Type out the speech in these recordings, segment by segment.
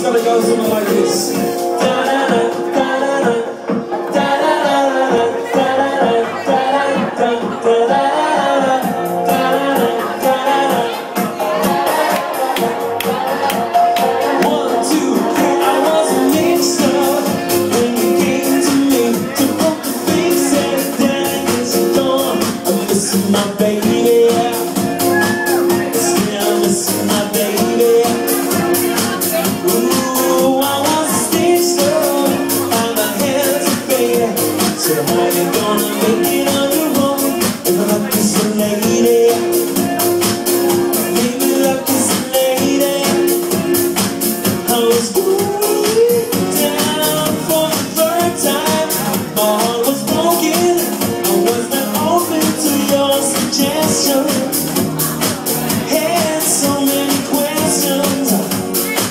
música legalzinha mais isso.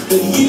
the year.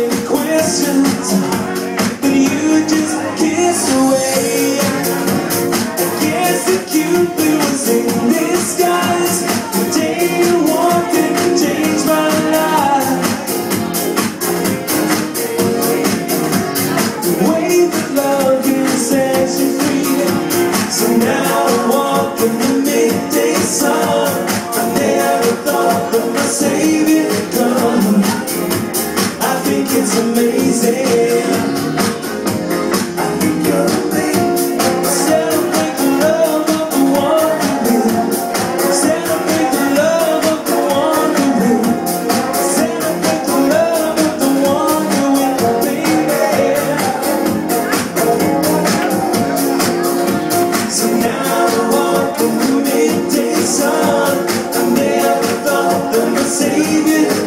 baby.